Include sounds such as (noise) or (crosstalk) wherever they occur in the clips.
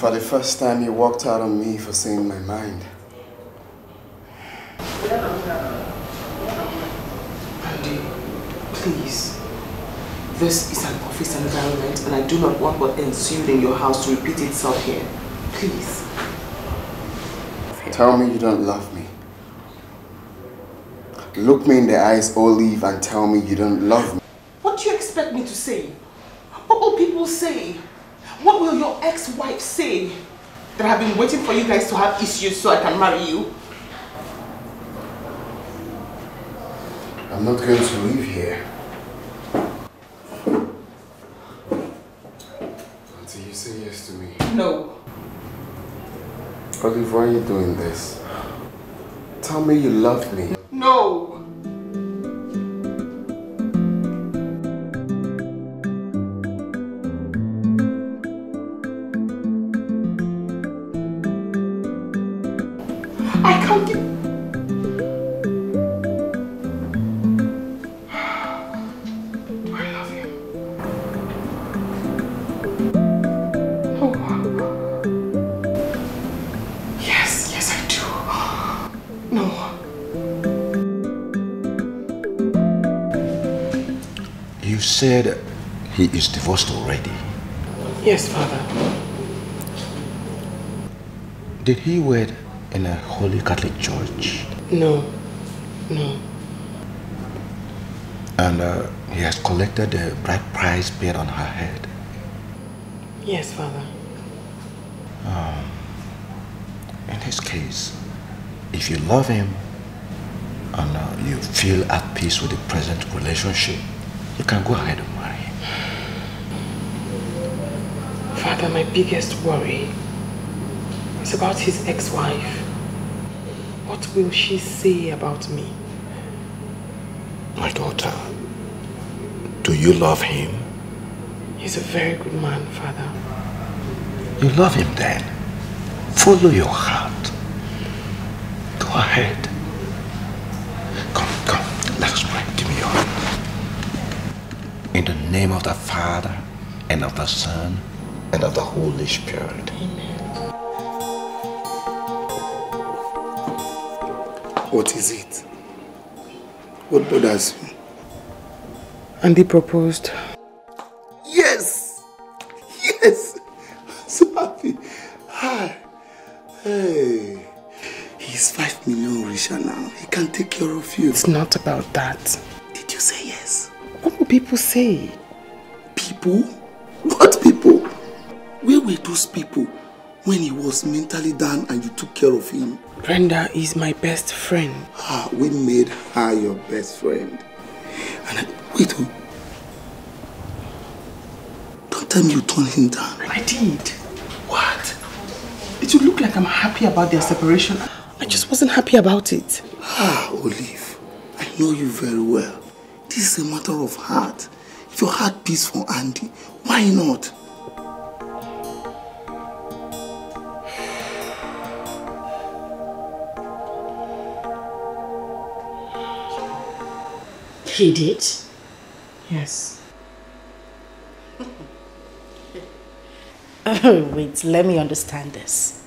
for the first time you walked out on me for saying my mind. Andy, please. This is an office environment and I do not want what ensued in your house to repeat itself here. Please. Tell me you don't love me. Look me in the eyes, Olive, and tell me you don't love me. What do you expect me to say? What will people say? What will your ex-wife say? That I've been waiting for you guys to have issues so I can marry you? I'm not going to leave here. Until you say yes to me. No. Olive, why are you doing this? Tell me you love me. No. Is divorced already. Yes, Father. Did he wed in a Holy Catholic church? No. No. And uh, he has collected the bride price paid on her head. Yes, Father. Um, in his case, if you love him and uh, you feel at peace with the present relationship, you can go ahead and marry him. Father, my biggest worry is about his ex-wife. What will she say about me? My daughter, do you love him? He's a very good man, Father. You love him then. Follow your heart. Go ahead. Come, come, let us pray. Give me your hand. In the name of the Father, and of the Son, and of the Holy Spirit. What is it? What bothers you? Andy proposed. Yes! Yes! I'm (laughs) so happy. Hi. Hey. He's five million richer now. He can take care of you. It's not about that. Did you say yes? What will people say? People? What people? Where were those people when he was mentally down and you took care of him? Brenda is my best friend. Ah, we made her your best friend. And I, wait, oh. don't tell me you turned him down. I did. What? It would look like I'm happy about their separation. I just wasn't happy about it. Ah, Olive, I know you very well. This is a matter of heart. If your heart beats for Andy, why not? He did? Yes. (laughs) Oh, wait, let me understand this.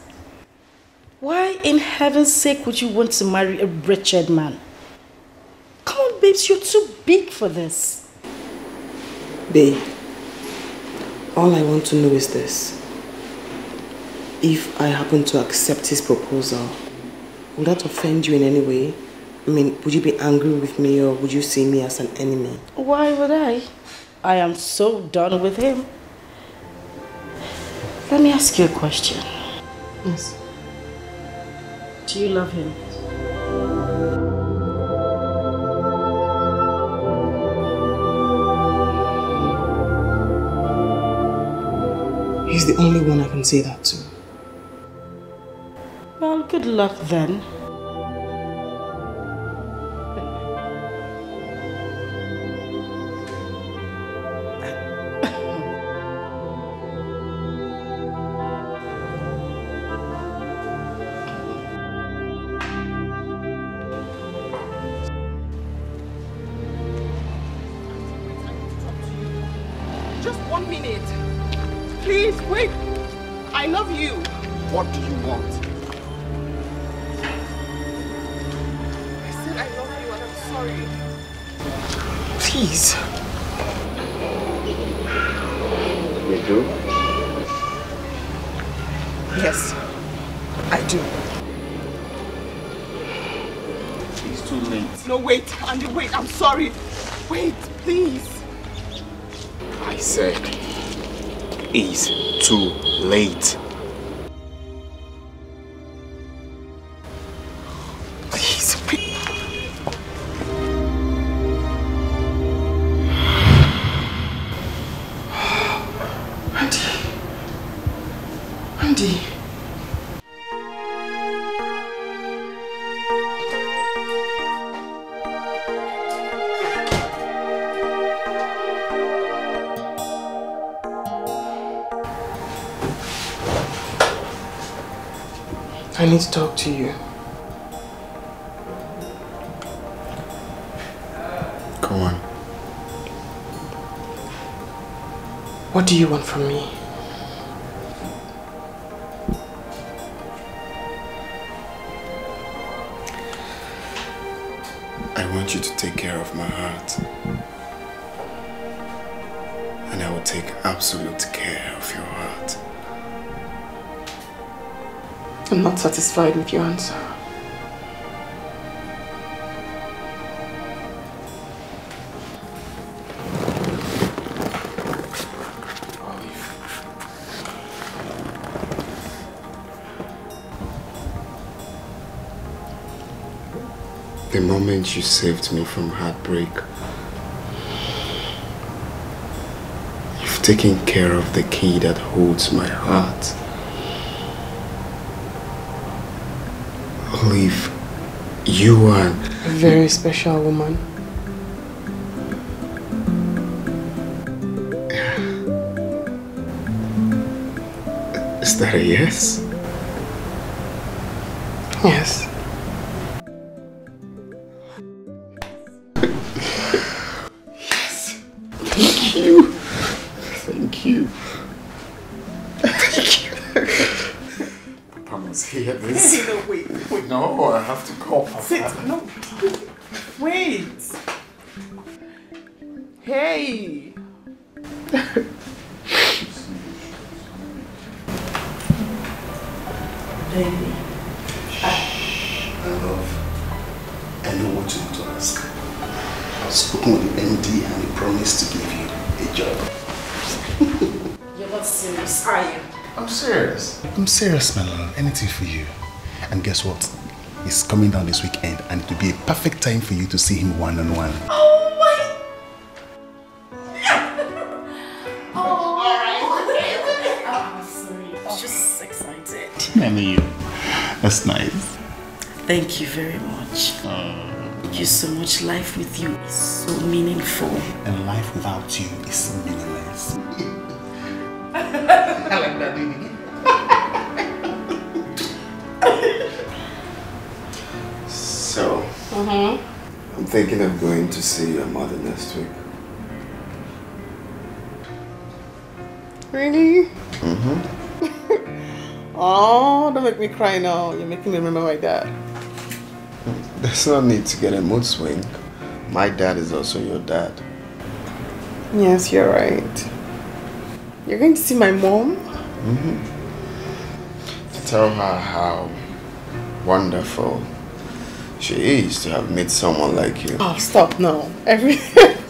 Why, in heaven's sake, would you want to marry a wretched man? Come on, babes, you're too big for this. Babe, all I want to know is this. If I happen to accept his proposal, will that offend you in any way? I mean, would you be angry with me or would you see me as an enemy? Why would I? I am so done with him. Let me ask you a question. Yes. Do you love him? He's the only one I can say that to. Well, good luck then. Too late. No, wait, Andy, wait. I'm sorry. Wait, please. I said, it's too late. To talk to you. Come on. What do you want from me? I want you to take care of my heart. And I will take absolute I'm not satisfied with your answer. The moment you saved me from heartbreak, you've taken care of the key that holds my heart. Olive, you are... A very special woman. Is that a yes? Yes. Anything for you. And guess what? He's coming down this weekend and it will be a perfect time for you to see him one on one. Oh my! (laughs) oh, alright. (laughs) Oh, I'm sorry. I'm just excited. I know you. That's nice. Thank you very much. Oh. Thank you so much. Life with you is so meaningful. And life without you is meaningless. Thinking of going to see your mother next week. Really? Mm-hmm. (laughs) oh, don't make me cry now. You're making me remember my dad. There's no need to get a mood swing. My dad is also your dad. Yes, you're right. You're going to see my mom? To tell her how wonderful she is to have met someone like you. Oh, stop now. Everything. (laughs)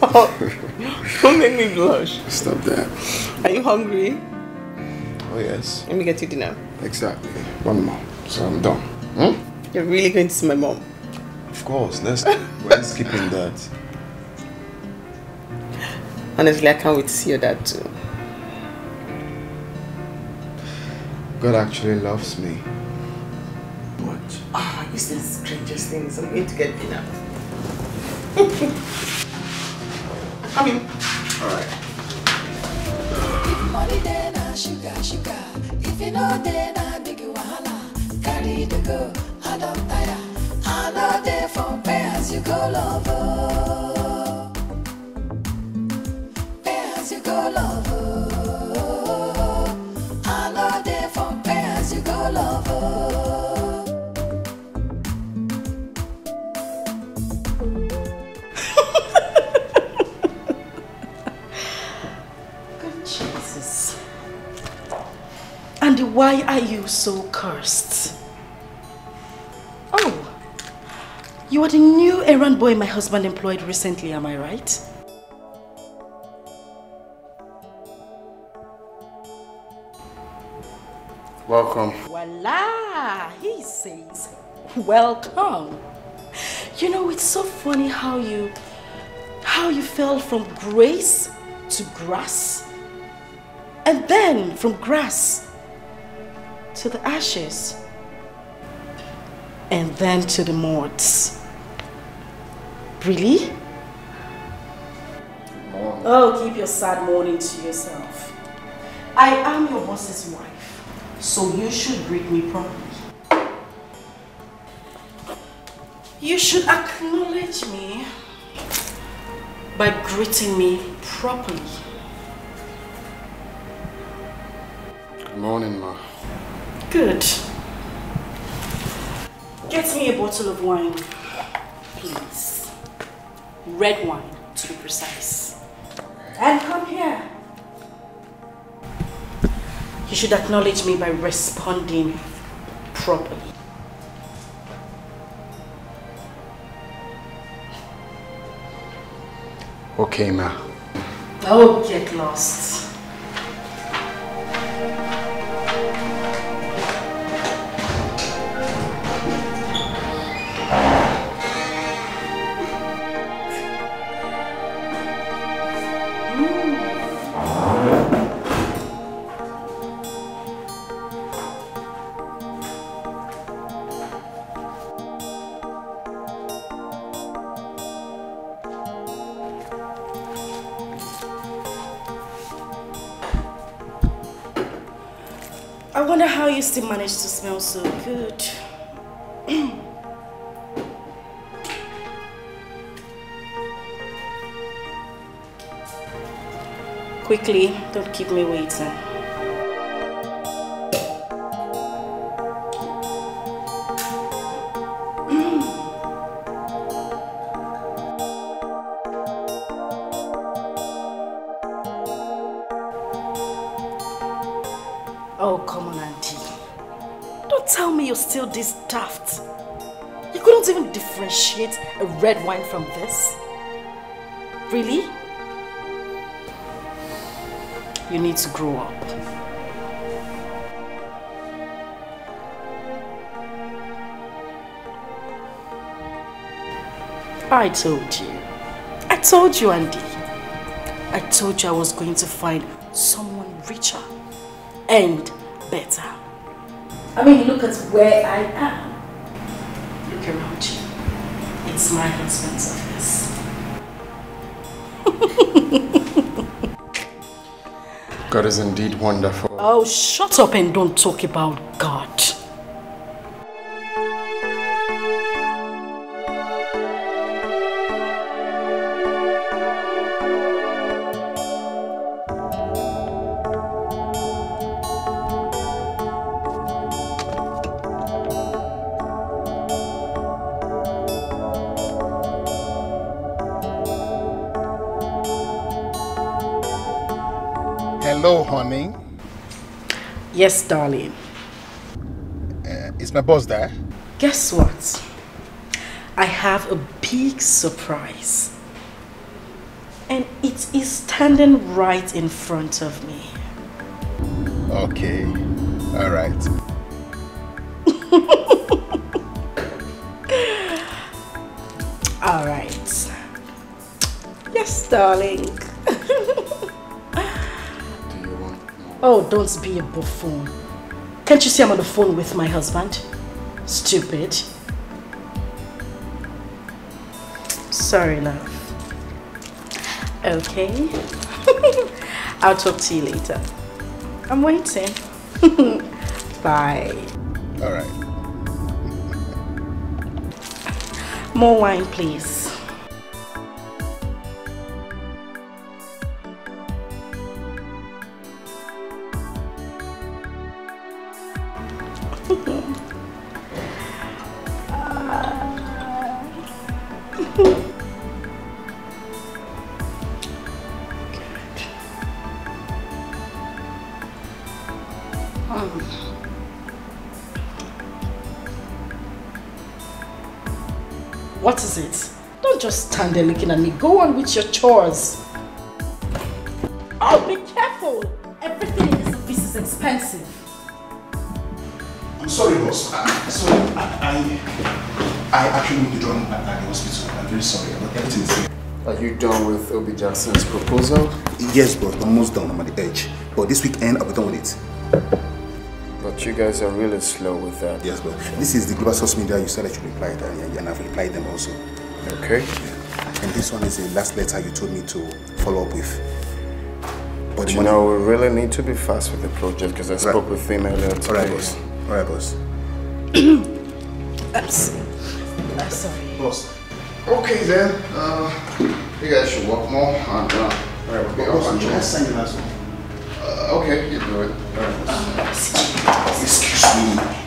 don't make me blush. Stop that. Are you hungry? Oh, yes. Let me get you dinner. Exactly. One more. So I'm done. Hmm? You're really going to see my mom? Of course. Let's, we're skipping that. Honestly, I can't wait to see your dad too. God actually loves me. Ah, you said strangest things. I'm going to get dinner. (laughs) Come in. Alright. Money there na sugar, sugar. If you know there na big wahala. Carry the I don't tire. I know there for pay as you go lover. Pay as you go lover. Why are you so cursed? Oh, you are the new errand boy my husband employed recently, am I right? Welcome. Voila! He says, welcome. You know, it's so funny how you, how you fell from grace to grass. And then from grass to the ashes. And then to the mods. Really? Oh, keep your sad mourning to yourself. I am your boss's wife, so you should greet me properly. You should acknowledge me by greeting me properly. Good morning, Ma. Good. Get me a bottle of wine, please. Red wine, to be precise. And come here. You should acknowledge me by responding properly. Okay, Ma. Oh, get lost. Still manage to smell so good. (clears throat) Quickly, don't keep me waiting. Couldn't even differentiate a red wine from this? Really? You need to grow up. I told you. I told you, Andy. I told you I was going to find someone richer and better. I mean, look at where I am. Look. It's my husband's office. God is indeed wonderful. Oh, shut up and don't talk about God. Yes, darling. Uh, is my boss there? Guess what? I have a big surprise. And it is standing right in front of me. Okay. All right. (laughs) All right. Yes, darling. Don't be a buffoon. Can't you see I'm on the phone with my husband? Stupid. Sorry, love. Okay. (laughs) I'll talk to you later. I'm waiting. (laughs) Bye. All right. More wine, please. Stand there looking at me. Go on with your chores. Oh, be careful. Everything in this office is expensive. I'm sorry, boss. I, sorry, I, I, I actually need to join at, at the hospital. I'm very sorry, but everything is here. Are you done with Obi Jackson's proposal? Yes, boss. I'm almost done. I'm at the edge. But this weekend, I'll be done with it. But you guys are really slow with that. Yes, but this is the global source media you said I should reply to, and, and I've replied them also. Okay. And this one is the last letter you told me to follow up with. But You know, we really need to be fast with the project because I spoke with him earlier today. All right, boss. All right, boss. I'm, s- I'm sorry. Boss. Okay then, uh, you guys should work more and uh, all right, we'll be Boss, off I'm and trying to sign the last one. Uh, okay, you do it. All right, boss. Excuse me.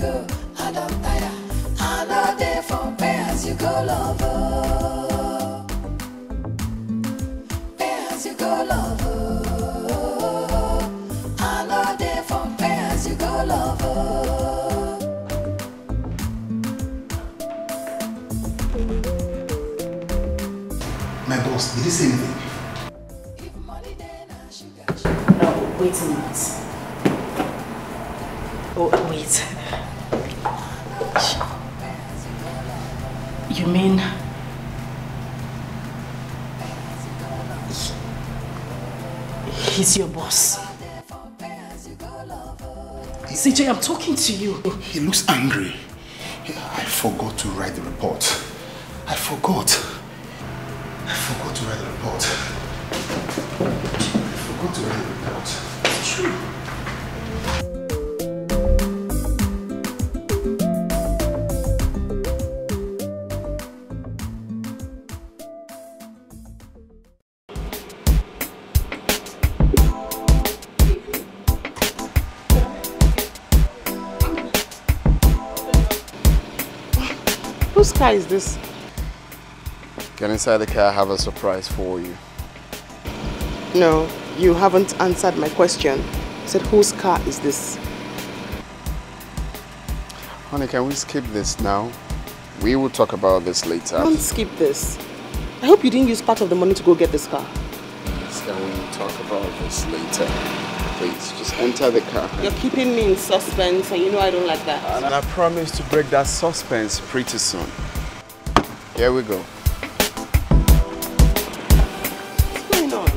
Go, I don't tire. I know they for pay as you go lover. To you. He looks angry. I forgot to write the report. I forgot. Car is this? Get inside the car, I have a surprise for you. No, you haven't answered my question. I said, whose car is this? Honey, can we skip this now? We will talk about this later. Don't skip this. I hope you didn't use part of the money to go get this car. Can we talk about this later? Please, just enter the car. You're keeping me in suspense and you know I don't like that. And I promise to break that suspense pretty soon. Here we go. What's going on?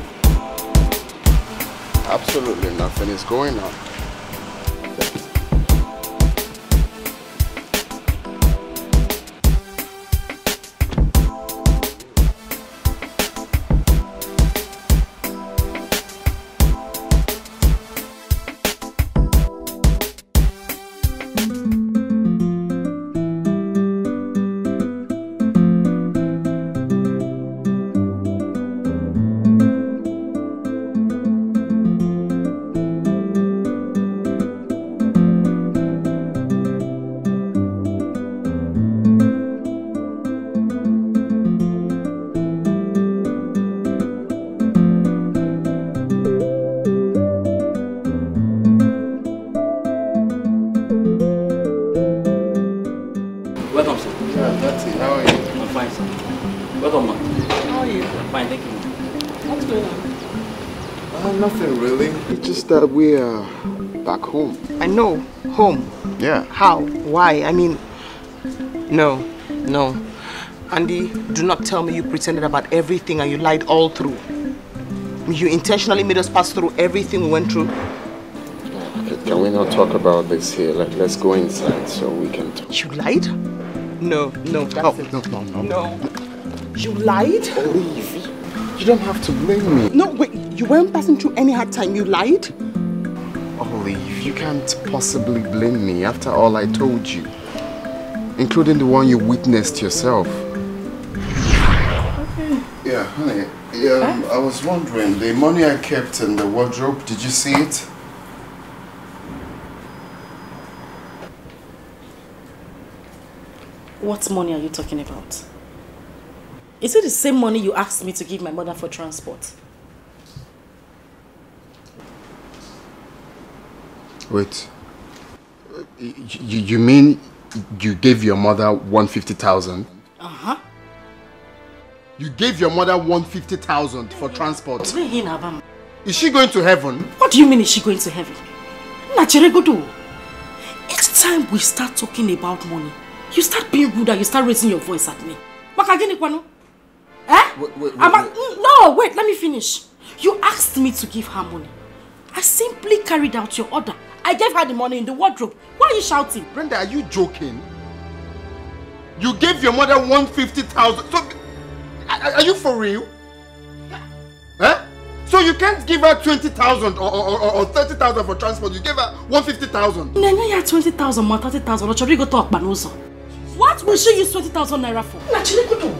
Absolutely nothing is going on. That we are back home. I know. Home. Yeah. How? Why? I mean, no, no. Andy, do not tell me you pretended about everything and you lied all through. You intentionally made us pass through everything we went through. Can we not talk about this here? Like, let's go inside so we can talk. You lied? No, no, that's Oh, it. no, no, no. No. You lied? Leave. You don't have to blame me. No, wait, you weren't passing through any hard time. You lied? You can't possibly blame me after all I told you. Including the one you witnessed yourself. Yeah, honey. Um, yeah, I was wondering, the money I kept in the wardrobe, did you see it? What money are you talking about? Is it the same money you asked me to give my mother for transport? Wait. You, you mean you gave your mother 150,000? Uh-huh. You gave your mother 150,000 for transport. Bring in Abam. Is she going to heaven? What do you mean is she going to heaven? Nachiregodo. Each time we start talking about money, you start being rude and you start raising your voice at me. Makagini? Eh? Wait, wait, Am I- Mm, No, wait, let me finish. You asked me to give her money. I simply carried out your order. I gave her the money in the wardrobe. Why are you shouting? Brenda, are you joking? You gave your mother 150,000. So, are, you for real? Huh? So you can't give her 20,000 or, or, or, or 30,000 for transport. You gave her 150,000. Nene ya 20,000 or 30,000 or chori go to Akpanozo. What will she use 20,000 naira for? Nachiregodo,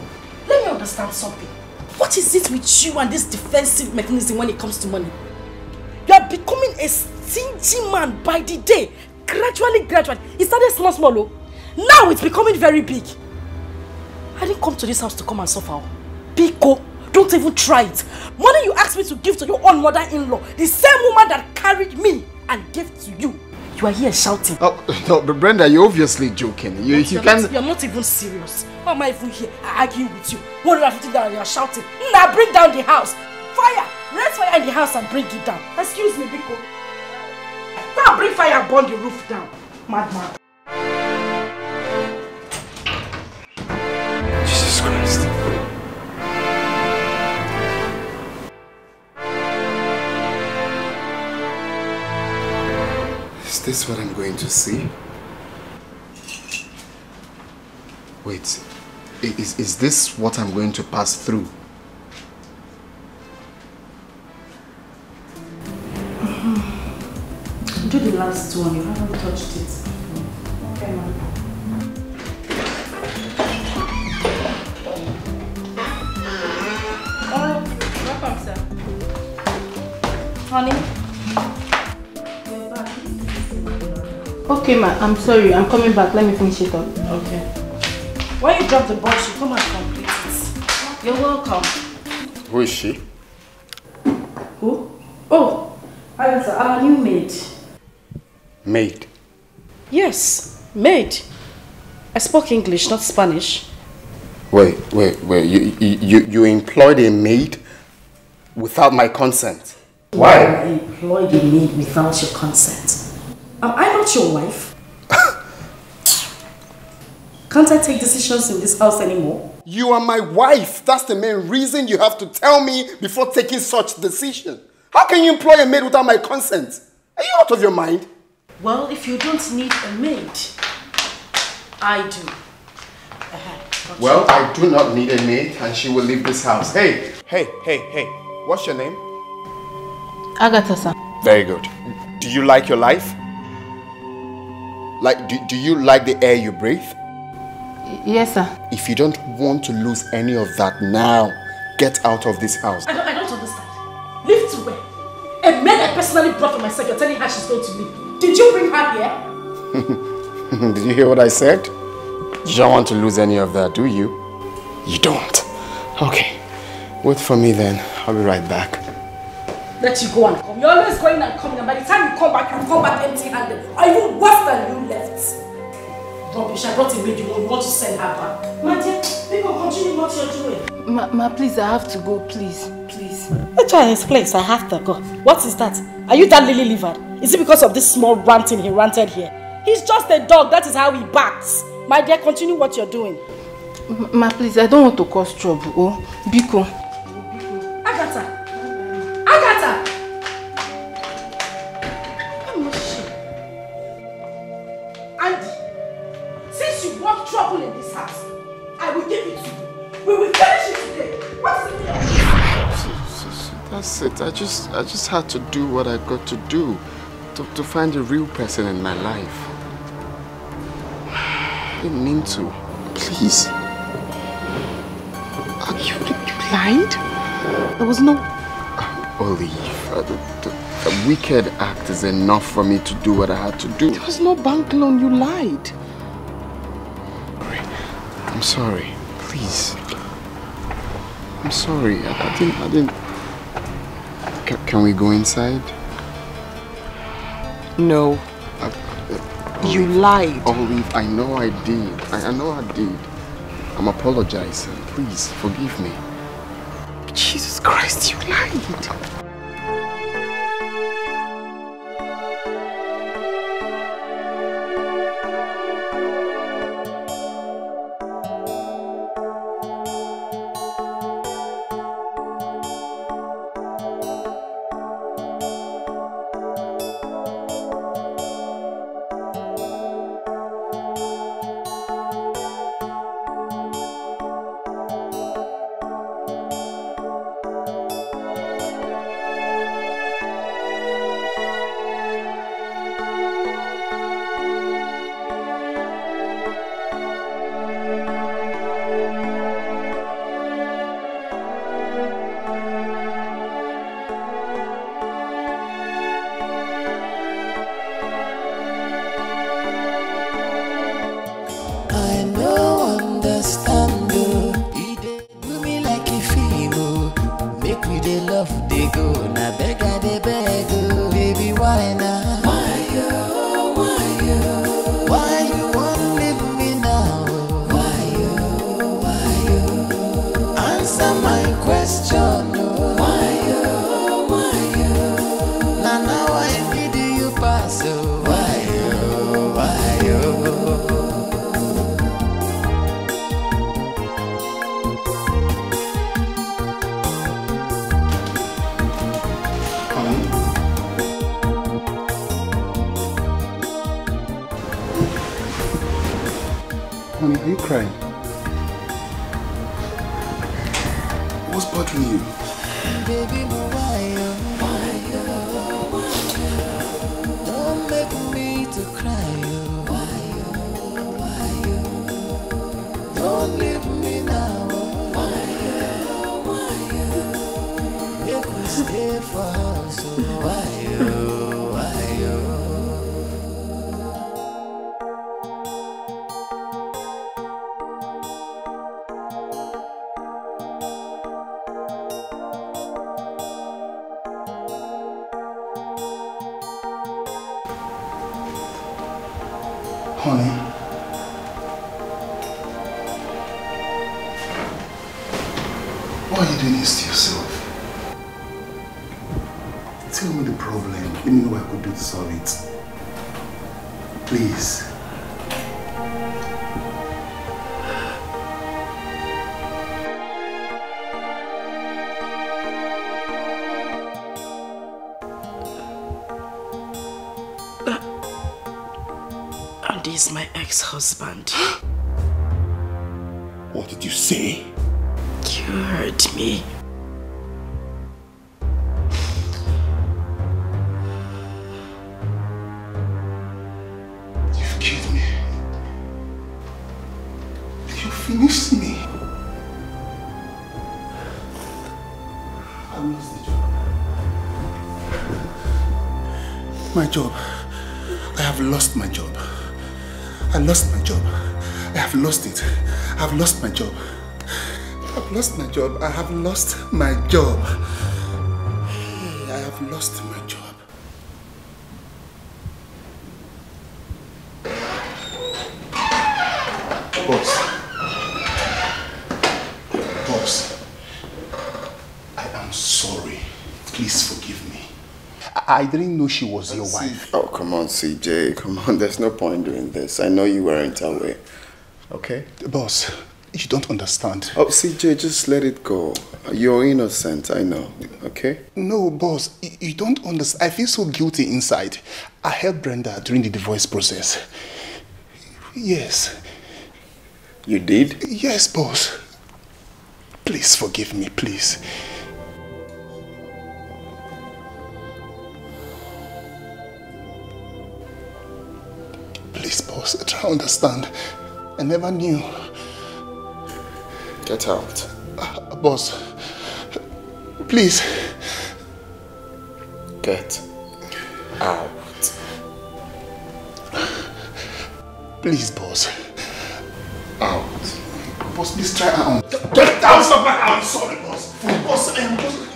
let me understand something. What is it with you and this defensive mechanism when it comes to money? You are becoming a stingy man by the day. Gradually, gradually. It started small, small. Oh. Now it's becoming very big. I didn't come to this house to come and suffer. oh. Biko, don't even try it. Money you asked me to give to your own mother-in-law, the same woman that carried me and gave to you. You are here shouting. Oh, (laughs) no, but Brenda, you're obviously joking. You, you you're, can't. not, you're not even serious. Why am I even here? I argue with you. 150 dollars, you're shouting. Now bring down the house. Fire! Raise fire in the house and bring it down. Excuse me, Biko. Go and bring fire and burn the roof down. Madman. Jesus Christ. Is this what I'm going to see? Wait, is, is this what I'm going to pass through? The last one. You haven't touched it. Okay, man. Oh, welcome, sir. Honey? Okay, ma. I'm sorry. I'm coming back. Let me finish it up. Okay. When you drop the box, you come and complete it. You're welcome. Who is she? Who? Oh, Agatha, our new maid. Maid. Yes, maid. I spoke English, not Spanish. Wait, wait, wait. You, you, you- you employed a maid without my consent. Why? I employed a maid without your consent. Am I not your wife? (laughs) Can't I take decisions in this house anymore? You are my wife. That's the main reason you have to tell me before taking such decision. How can you employ a maid without my consent? Are you out of your mind? Well, if you don't need a maid, I do. Uh-huh. But Well, I do not need a maid and she will leave this house. Hey, hey, hey, hey. What's your name? Agatha, sir. Very good. Do you like your life? Like, do, do you like the air you breathe? Yes, sir. If you don't want to lose any of that now, get out of this house. I don't, I don't understand. Leave to where? A maid I personally brought for myself, you're telling her she's going to leave. Did you bring her here? (laughs) (laughs) Did you hear what I said? You don't want to lose any of that, do you? You don't. Okay. Wait for me then. I'll be right back. Let you go and come. You're always going and coming, and by the time you come back, you come back empty handed. Are you worse than you left. Rubbish, I brought a maid, you want, you want to send her back. My dear, people continue what you're doing. Ma, ma, please, I have to go. Please, please. Let's try his place. I have to go. What is that? Are you that lily livered? Is it because of this small ranting he ranted here? He's just a dog. That is how he barks. My dear, continue what you're doing. Ma, ma, please, I don't want to cause trouble. Oh, Biko. Agatha! Agatha! Oh, I'm not. Andy, since you want trouble in this house, I will give it to you. We will finish it today. What's the meaning? That's it. I just, I just had to do what I got to do to, to find a real person in my life. I didn't mean to. Please. Uh, you, lied? There was no... Olive, uh, the, the, the wicked act is enough for me to do what I had to do. There was no bank loan. You lied. I'm sorry. Please. I'm sorry. I, I didn't. I didn't. Can we go inside? No. Uh, you lied. Olive, I know I did. I, I know I did. I'm apologizing. Please forgive me. Jesus Christ, you lied. Honey. Why are you doing this to yourself? Tell me the problem. Let me know I could do to solve it. Please. Ex-husband. What did you say? You heard me. Lost it. I have lost my job. I have lost my job. I have lost my job. I have lost my job. Boss. Boss. I am sorry. Please forgive me. I, I didn't know she was your wife. Oh, come on, CJ. Come on. There's no point doing this. I know you weren't aware okay? Boss, you don't understand. Oh, CJ, just let it go. You're innocent, I know, okay? No, boss, you don't understand. I feel so guilty inside. I helped Brenda during the divorce process. Yes. You did? Yes, boss. Please forgive me, please. Please, boss, try to understand. I never knew. Get out. Uh, boss, please. Get out. Please, boss. Out. Boss, please try out. Get out of my house! Sorry, boss. Boss, um, boss.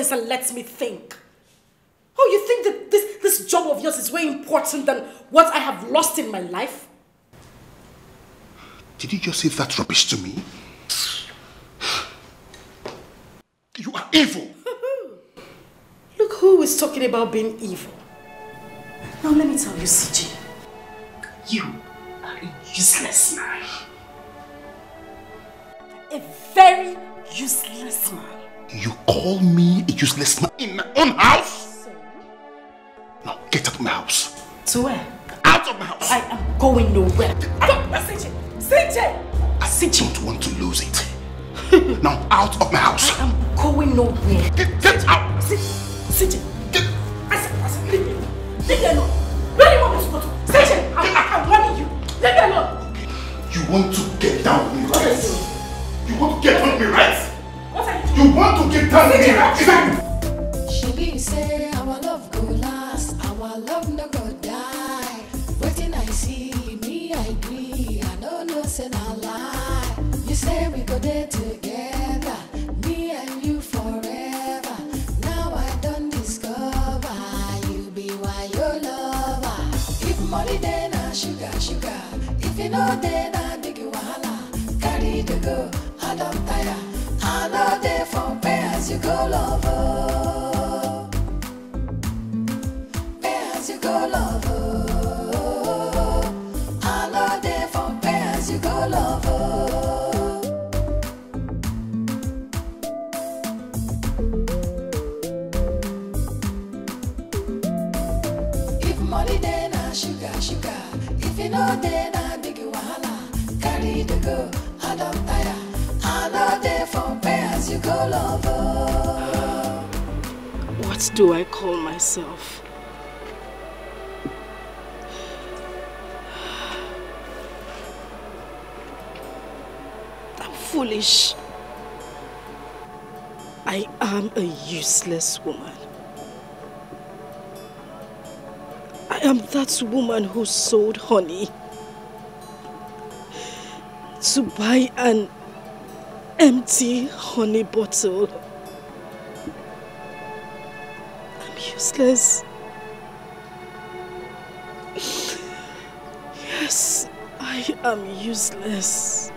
Nonsense and let me think. Oh, you think that this, this job of yours is way important than what I have lost in my life? Did you just say that rubbish to me? You are evil. (laughs) Look who is talking about being evil. Now let me tell you, CJ. You are a useless man. A very useless man. You call me a useless man in my own house? Now get out of my house. To where? Out of my house. I am going nowhere. Don't, CJ! CJ! I don't want to lose it. (laughs) now out of my house. I am going nowhere. Get, get out. CJ! Get. I said, I said, leave me. Leave me alone. Where do you want me to go to? CJ! I'm, I'm warning you. Leave me alone. You want to get down with me, right? You want to get down with me, right? You want to down with me, that- Shebi say our love go last, our love no go die. Wetin I see, me I agree. I no know say na lie. You say we go there together, me and you forever. Now I done discover you be why your lover. If money dey na sugar sugar, if you no dey na big wahala. Carry the go, go lover. Pay lover. I no dey for pay go lover. Do I call myself? I'm foolish. I am a useless woman. I am that woman who sold honey to buy an empty honey bottle. Useless. Yes, I am useless.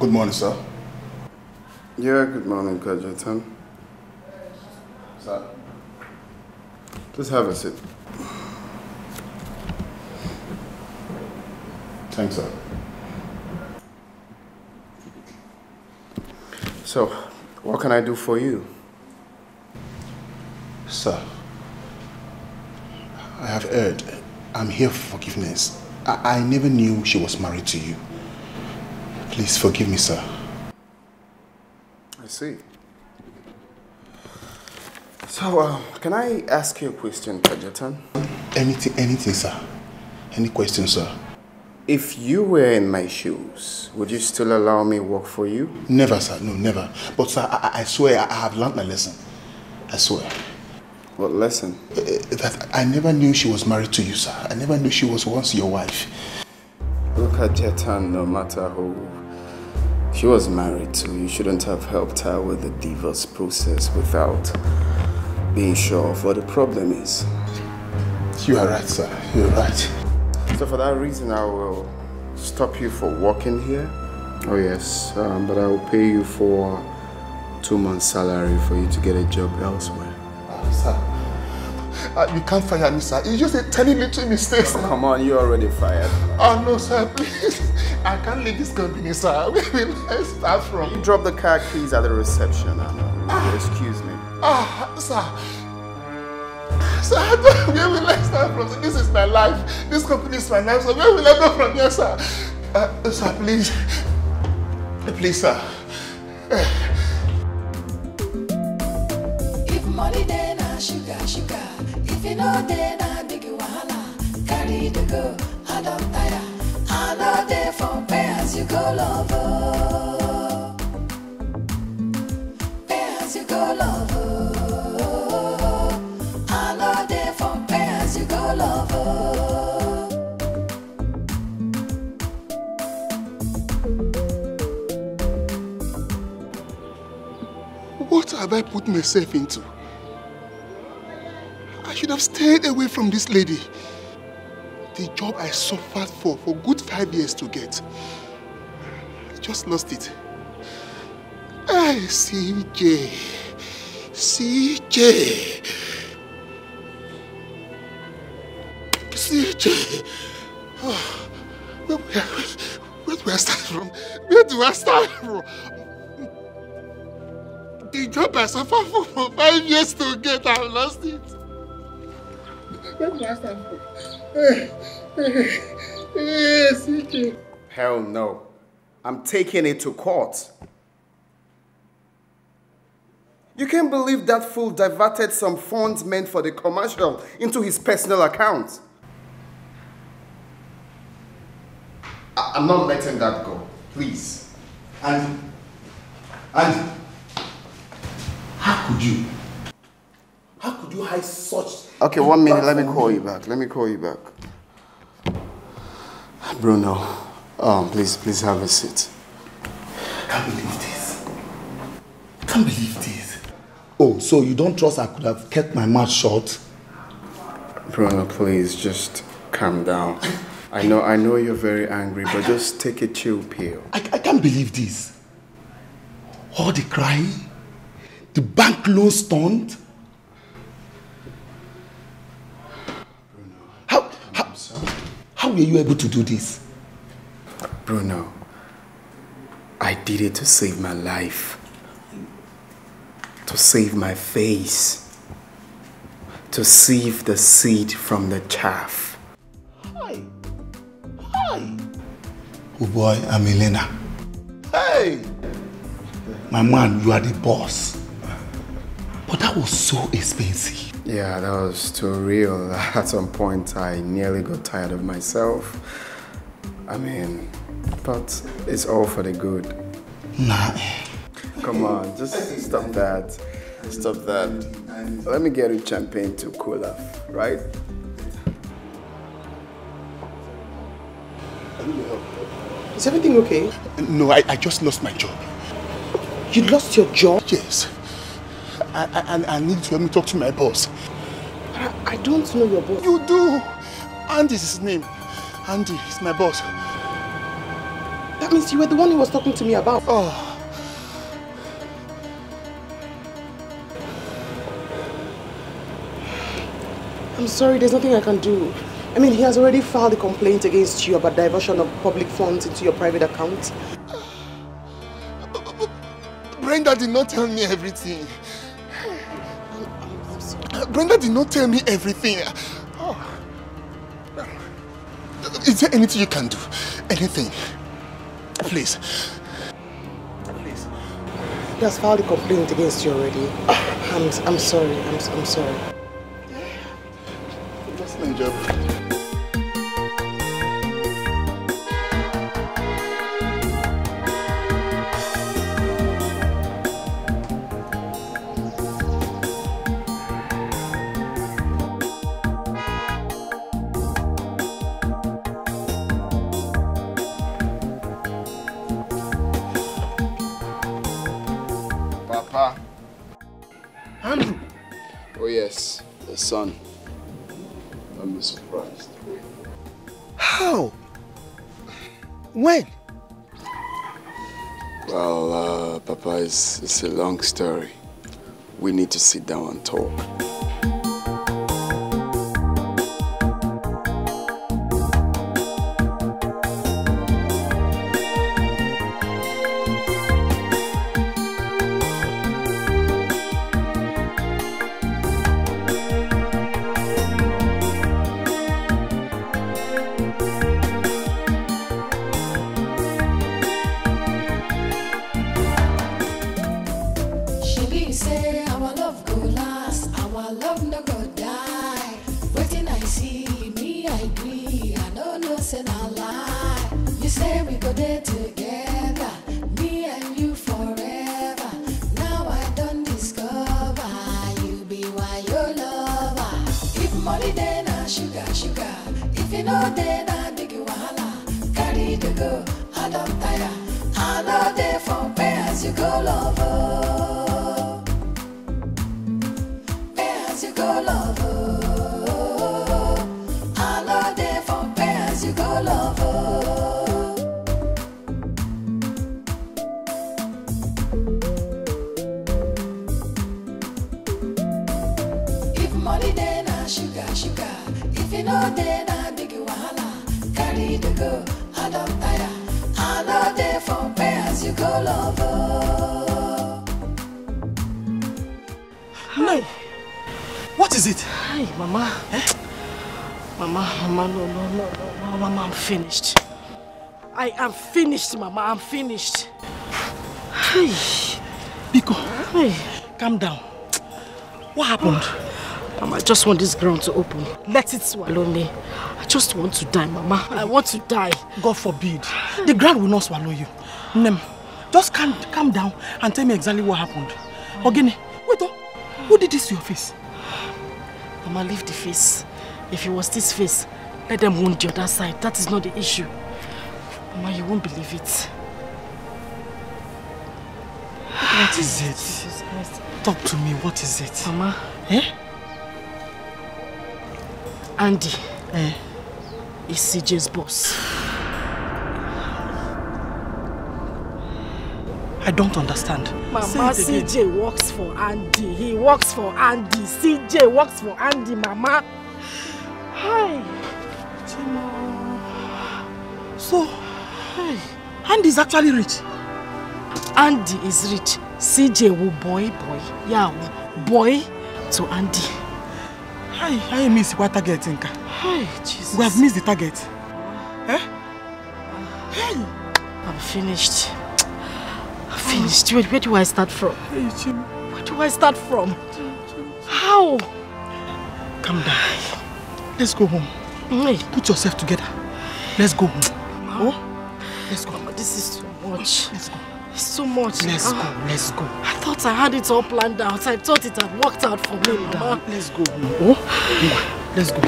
Good morning, sir. Yeah, good morning, Kajetan. Sir. Please have a seat. Thanks, sir. So, what can I do for you? Sir, I have heard. I'm here for forgiveness. I, I never knew she was married to you. Please forgive me, sir. I see. So, uh, can I ask you a question, Kajetan? Anything, anything, sir. Any question, sir? If you were in my shoes, would you still allow me work for you? Never, sir. No, never. But, sir, I, I swear I have learned my lesson. I swear. What lesson? Uh, that I never knew she was married to you, sir. I never knew she was once your wife. Look at Jetan, no matter who she was married to, you shouldn't have helped her with the divorce process without being sure of what the problem is. You are right, sir. You're right. So for that reason, I will stop you for working here. Oh yes, um, but I will pay you for two months' salary for you to get a job elsewhere. Uh, sir, uh, you can't fire me, sir. It's just a tiny little mistake, sir. Come on, you're already fired. Oh no, sir, please. I can't leave this company, sir. (laughs) Where will I start from? You drop the car keys at the reception. Uh, excuse me. Ah, sir. Sir, I don't- (laughs) where will I start from? This is my life. This company is my life. So where will I go from here, sir? Uh, sir, please. Please, sir. If money then na sugar, sugar. If you know then na big wahala. Carry the go, I don't tire. I know they for pay as you go lover. Pay as you go lover. Have I put myself into? I should have stayed away from this lady. The job I suffered for for good five years to get. I just lost it. Hey, CJ. CJ. CJ. Oh, ah, where, where, where do I start from? Where do I start from? The job I suffered for for five years to get, I've lost it. Where do I start from? Hey, eh, eh, hey, eh, hey, CJ. Hell no. I'm taking it to court. You can't believe that fool diverted some funds meant for the commercial into his personal account. I- I'm not letting that go. Please. And, and, how could you? How could you hide such? Okay, one minute. Let me call you back. Let me call you back. Bruno, um, please, please have a seat. Can't believe this. Can't believe this. Oh, so you don't trust I could have kept my mouth shut? Bruno, please, just calm down. I know, I know you're very angry, but just take a chill pill. I, I can't believe this. All the crying, the bank loan stunt. How, how, how were you able to do this? Bruno, I did it to save my life, to save my face, to sieve the seed from the chaff. Hi. Hi. Oh boy, I'm Elena. Hey! My man, you are the boss. But that was so expensive. Yeah, that was too real. (laughs) At some point, I nearly got tired of myself. I mean, but it's all for the good. Nah. Come on, just stop that. Stop that. Let me get you champagne to cool off, right? Is everything okay? No, I, I just lost my job. You lost your job? Yes. I, I, I- need to help me talk to my boss. I, I don't know your boss. You do. Andy is his name. Andy is my boss. That means you were the one he was talking to me about. Oh. I'm sorry, there's nothing I can do. I mean, he has already filed a complaint against you about diversion of public funds into your private account. Brenda did not tell me everything. Brenda did not tell me everything. Oh. Is there anything you can do? Anything? Please. Please. Has filed a complaint against you already. I'm, I'm sorry, I'm, I'm sorry. Sit down and talk. As Mama, no, no, no, no, no, Mama, I'm finished. I am finished, Mama, I'm finished. Hey, Biko, Hey, calm down. What happened? Mama, I just want this ground to open. Let it swallow me. I just want to die, Mama. I want to die. God forbid. The ground will not swallow you. Nem, just calm, calm down and tell me exactly what happened. Ogene, wait, oh, who did this to your face? Mama, leave the face. If it was this face, let them wound the other side. That is not the issue. Mama, you won't believe it. What is it? Talk to me, what is it? Mama, Eh? Andy Eh? is CJ's boss. I don't understand. Mama. CJ works for Andy. He works for Andy. CJ works for Andy, Mama. Hi. So, hey, Andy is actually rich. Andy is rich. CJ will boy boy. Yeah, boy to Andy. Hi, I miss what target, Inka. Hi, Jesus. We have missed the target. Eh? Hey! I'm finished. I'm finished. Where, where do I start from? Hey, Chim. Where do I start from? How? Calm down. Let's go home. Hey, Put yourself together. Let's go. Oh? Let's go. Mama, this is too much. Let's go. It's too much. Let's Ah, go. Let's go. I thought I had it all planned out. I thought it had worked out for me, Mama. Let's go. Oh? Let's go.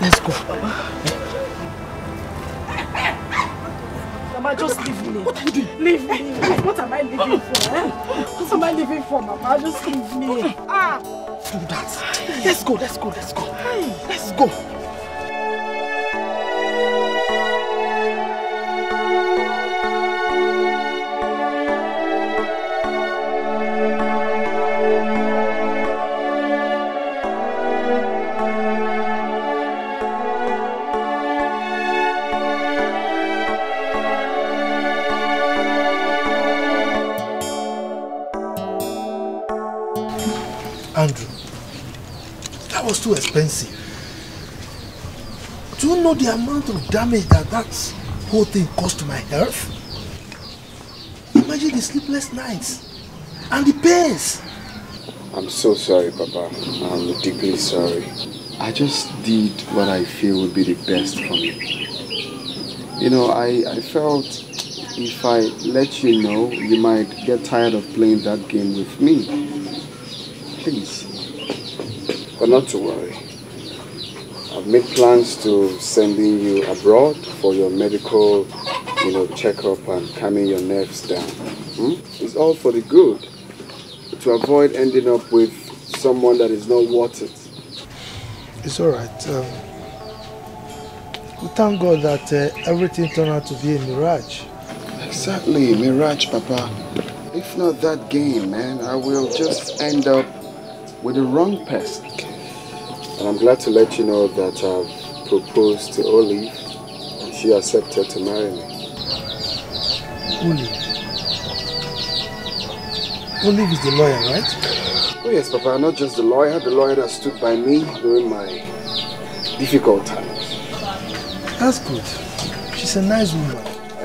Let's go. Mama, just leave me. What are you doing? Leave me. What am I living for? Eh? What am I living for, Mama? Just leave me. Ah! Do that. Let's go. Let's go. Let's go. Let's go. Expensive. Do you know the amount of damage that that whole thing caused to my health? Imagine the sleepless nights and the pains. I'm so sorry, Papa. I'm deeply sorry. I just did what I feel would be the best for me. You know, I, I felt if I let you know, you might get tired of playing that game with me. Please. But not to worry. I've plans to sending you abroad for your medical, you know, checkup and calming your nerves down. Hmm? It's all for the good. To avoid ending up with someone that is not worth it. it's all right. Um, we thank God that uh, everything turned out to be a mirage. Exactly, Mirage, Papa. If not that game, man, I will just end up with the wrong person. And I'm glad to let you know that I've proposed to Olive and she accepted to marry me. Olive. Olive is the lawyer, right? Oh yes, Papa, not just the lawyer, the lawyer that stood by me during my difficult times. That's good. She's a nice woman.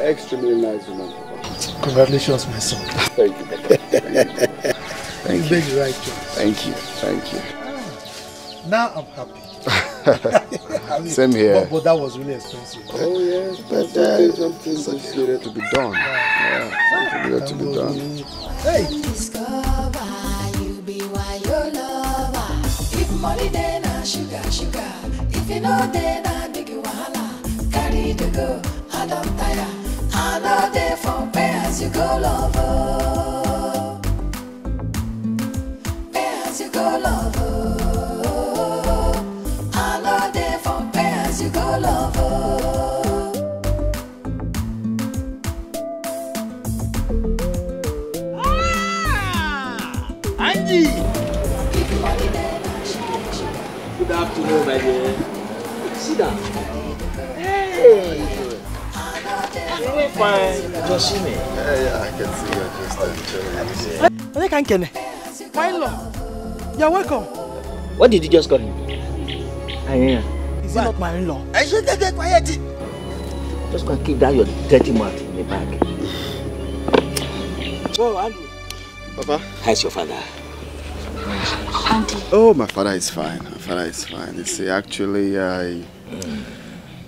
Extremely nice woman, Papa. Congratulations, my son. Thank you, Papa. Thank (laughs) you. you made the. Thank you. Thank you. Now I'm happy. I (laughs) mean, Same here. But, but that was really expensive. Oh yes, but uh, something just needed to be done. Yeah, something needed to be done. Hey. Discover you be why your lover. If money then na sugar, sugar. If you know then na big wahala. Carry the go, I don't tire. I know they for pay as you go lover. Pay as you go lover. Good afternoon, my dear. Sit down. Hey! You fine? Just see me. Yeah, yeah, I can see you're just enjoying it. Ka nkene? My law. You're welcome. What did you just call him? Anya. Is he not my in-law? I should get quiet. Just go and keep that your dirty mouth in the bag. Oh, Andrew. Papa? How's your father? Oh, my father is fine. My father is fine. You see, actually, I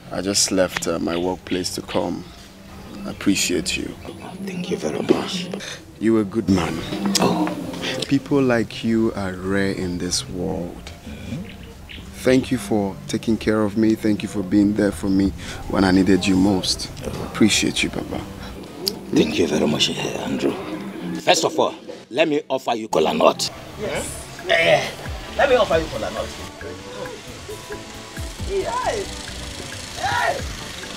I just left uh, my workplace to come. I appreciate you. Thank you very much. You're a good man. Oh. People like you are rare in this world. Thank you for taking care of me. Thank you for being there for me when I needed you most. Appreciate you, Papa. Thank you very much, eh, Andrew. First of all, let me offer you cola nut. Yes. Eh, let me offer you cola nut. Hey. Hey.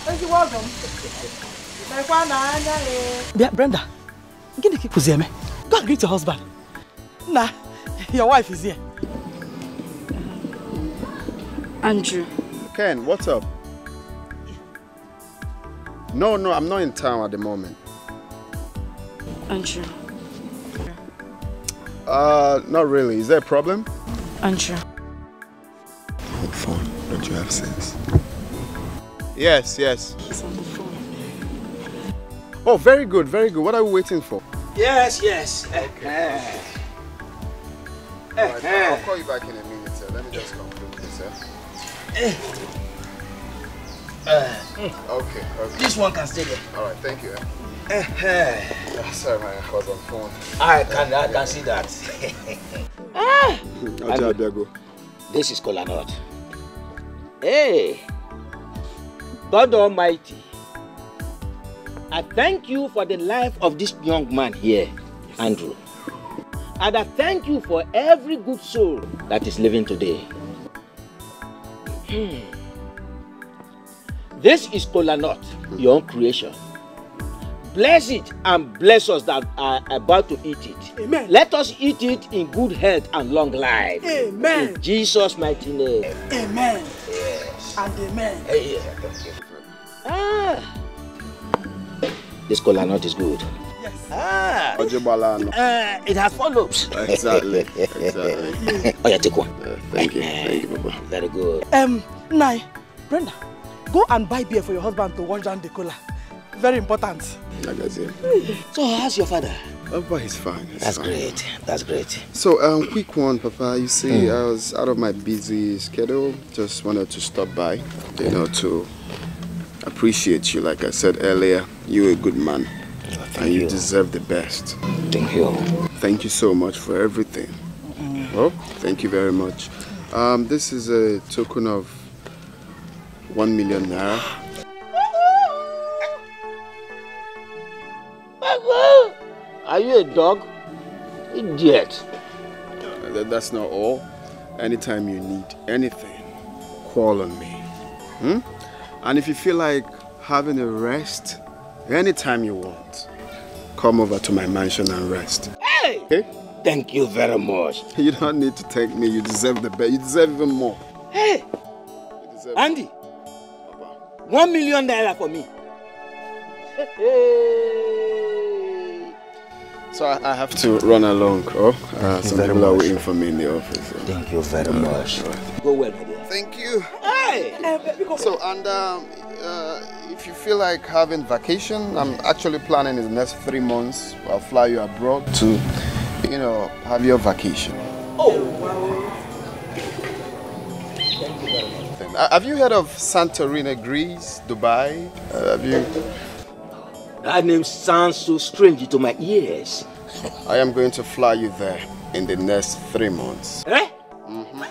Thank you, welcome. Mekwa na anya eh. Bia, Brenda. Gịnị ka ị kụzi eme? Go and greet your husband. Nah, your wife is here. Andrew. Ken, what's up? No, no, I'm not in town at the moment. Andrew. Uh, not really. Is there a problem? Andrew. Hold phone. Don't you have sense? Yes, yes. Oh, very good, very good. What are we waiting for? Yes, yes. Okay. Alright, I'll call you back in a minute, sir. Let me just conclude this, sir. Okay, okay. This one can stay there. Alright, thank you. Eh, eh. Ah, sorry, my I was on phone. I can, I can see that. (laughs) Ah! Andrew, Diago. This is cola nut. Hey, God Almighty, I thank you for the life of this young man here, Andrew. And I thank you for every good soul that is living today. Hmm. This is cola nut, your own creation. Bless it and bless us that are about to eat it. Amen. Let us eat it in good health and long life. Amen. In Jesus' mighty name. Amen. And amen. Hey, Ah. This cola nut is good. Yes. Ah. Uh, it has four lobes. Exactly, (laughs) exactly. oh, yeah, take one. thank you, thank you, Papa. Very good. Um, Nai, Brenda, go and buy beer for your husband to wash down the cola. Very important. Like I said. So, how's your father? Papa, he's fine. he's That's fine. great. That's great. So, um, quick one, Papa. You see, Mm. I was out of my busy schedule. Just wanted to stop by, you know, to appreciate you. Like I said earlier, you're a good man, and you, you. deserve the best. Thank you. Thank you so much for everything. Well, thank you very much. Um, this is a token of one million naira. Are you a dog? Idiot. Uh, That's not all. Anytime you need anything, call on me. Hmm? And if you feel like having a rest, anytime you want, come over to my mansion and rest. Hey! Okay? Thank you very much. (laughs) You don't need to thank me. You deserve the best. You deserve even more. Hey! Andy! One million naira for me. So I, I have to run along. Oh, uh, some very people are waiting for me in the office. Thank you very much. Go well, my dear. Thank you. Hey! So, and um, uh, if you feel like having vacation, I'm actually planning in the next three months. I'll fly you abroad to, you know, have your vacation. Oh, wow. Uh, Have you heard of Santorini, Greece, Dubai? Uh, have you? That name sounds so strange to my ears. I am going to fly you there in the next three months. Eh?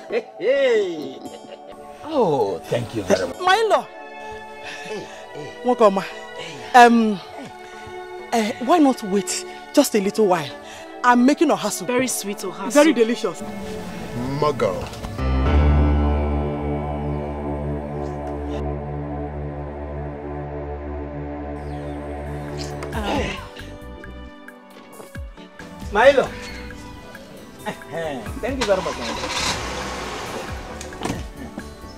Hey, hey. Oh, thank you very much. My in-law. Nwokoma. Um, uh, why not wait just a little while? I'm making a hustle. Very sweet ohasu. Very delicious. Muggle. Milo. Thank you very much.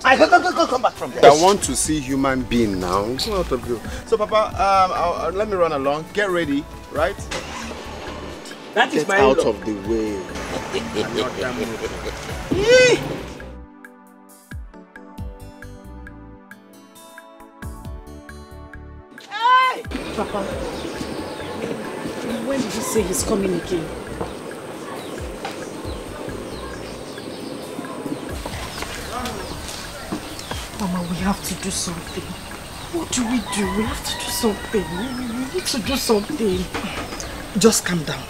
I go, go, go, go, come back from there. I want to see human being now. What of you? So, Papa, um, I'll, I'll- let me run along. Get ready, right? That is Get my out in-law. of the way. I'm not that moved. Hey! Papa, when did you say he's coming again? Mama, we have to do something. What do we do? We have to do something. We, need to do something. Just calm down.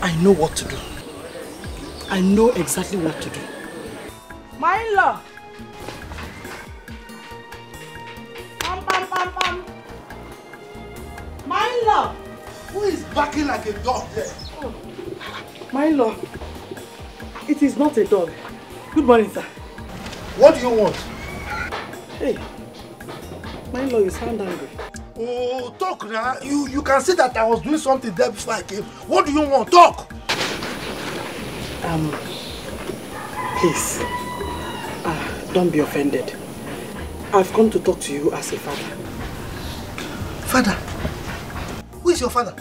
I know what to do. I know exactly what to do. My in-law. Pam, pam, pam, pam. My in-law. Who is barking like a dog there? My in-law, it is not a dog. Good morning, sir. What do you want? Hey, my in-law, you sound angry. Oh, talk now. You you can see that I was doing something there before I came. What do you want? Talk. Um, please, uh, don't be offended. I've come to talk to you as a father. Father. Is your father?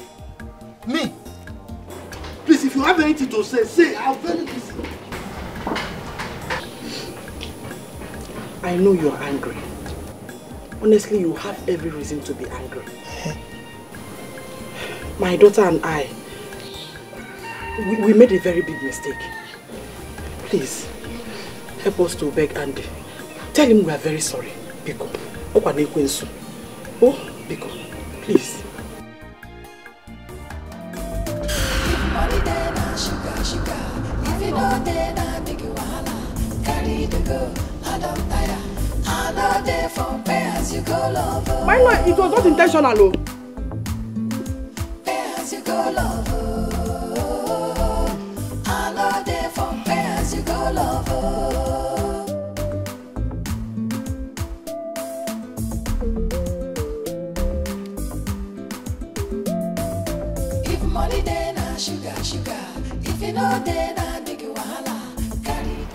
Me. Please, if you have anything to say, say. I'm very busy. I know you're angry. Honestly, you have every reason to be angry. My daughter and I, we, we made a very big mistake. Please, help us to beg Andy. Tell him we are very sorry. Biko. Okwa na-ekwensu. Oh, Biko, please. My lord, it was not intentional. Oh.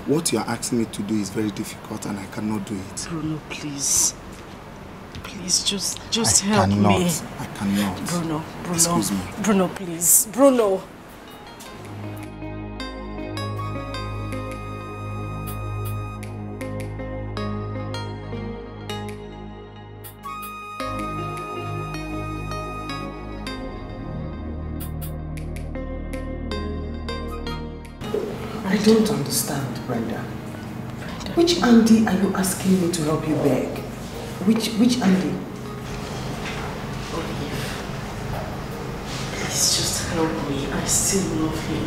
What you are asking me to do is very difficult and I cannot do it. Oh, Bruno, please. Please, just, just I help cannot. me. I cannot. Bruno, Bruno. Excuse me. Bruno, please. Bruno. I don't understand, Brenda. Which Andy are you asking me to help you beg? Which which Andy? Please just help me. I still love him.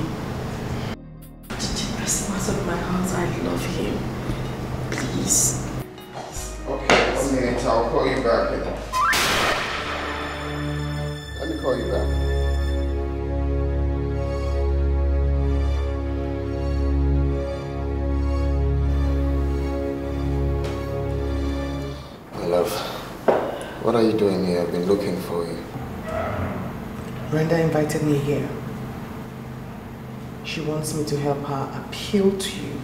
The best part of my heart, I love him. Please. Okay, one minute. I'll call you back. Let me call you back. What are you doing here? I've been looking for you. Brenda invited me here. She wants me to help her appeal to you,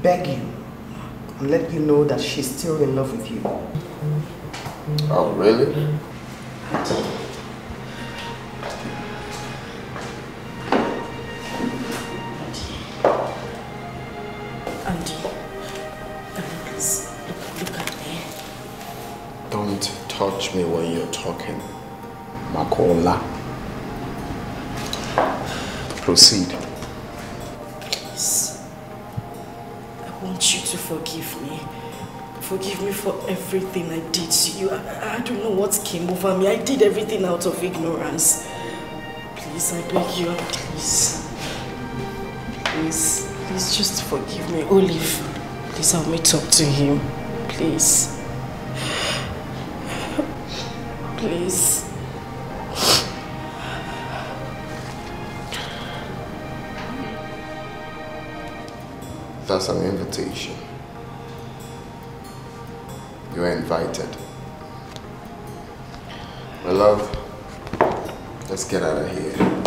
beg you, and let you know that she's still in love with you. Oh, really? Over me. I did everything out of ignorance. Please, I beg you, please. Please, please just forgive me. Olive, please help me talk to him. Please. Please. My love, let's get out of here.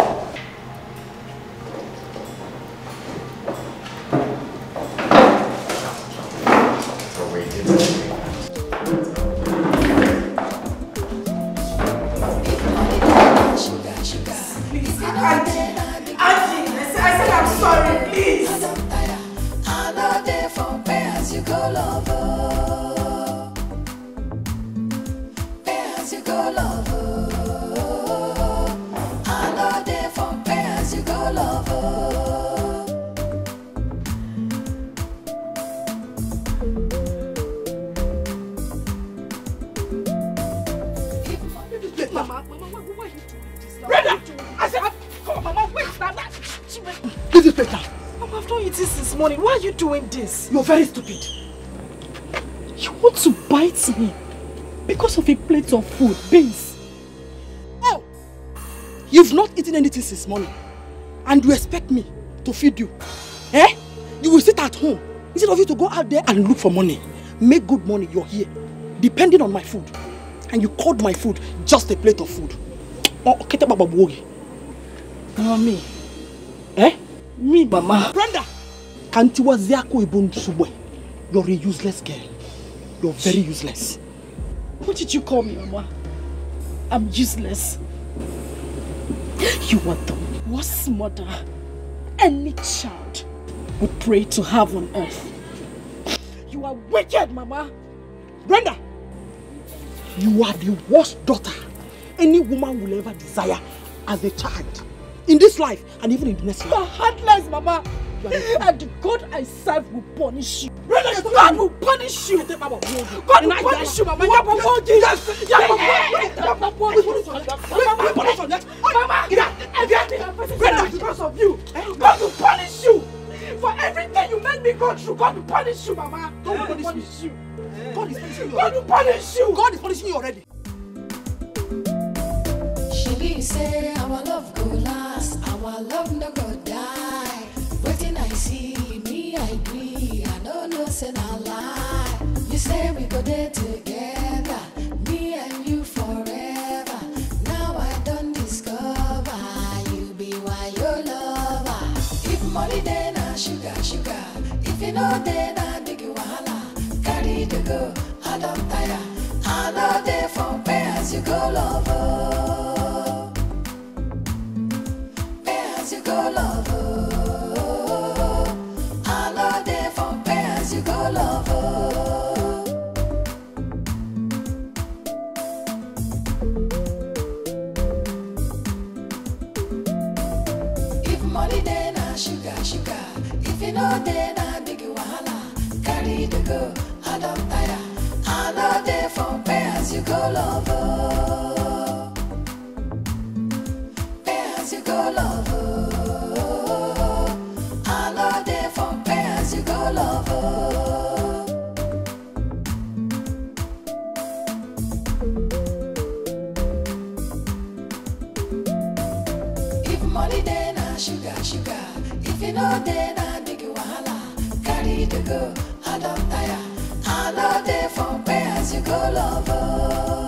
This? You're very stupid. You want to bite me because of a plate of food, beans. Oh! You've not eaten anything since morning. And you expect me to feed you. Eh? You will sit at home instead of you to go out there and look for money. Make good money, you're here. Depending on my food. And you called my food just a plate of food. Oh, okay. Mama, Eh? Me, Mama. Brenda! Kantiwa Ziako Ibun Subwe. You're a useless girl. You're very useless. What did you call me, Mama? I'm useless. You are the worst mother any child would pray to have on earth. You are wicked, Mama. Brenda! You are the worst daughter any woman will ever desire as a child. In this life and even in the next life. You're heartless, Mama. And the God I serve will punish you. God will punish you. God will punish you, Mama. Babogi. Mama, because of you, God will punish you. For everything you made me go through, God will punish you, Mama. God will punish you. God is punishing you. God will punish you. God is punishing you already. She say our love go last, our love no go die. I see, me I agree, I don't know say na lie. You say we go there together, me and you forever. Now I don't discover you be why your lover. If money then na sugar, sugar. If you know then na big wahala. Carry the go, I don't tire. I know they for pay as you go lover. Pay as you go lover. Go, I don't tire. I know they for pay as you go lover. Pay as you go lover. I know they for pay as you go lover. If money then na sugar, sugar. If you know then na big wahala. Carry the go, I don't go, lover.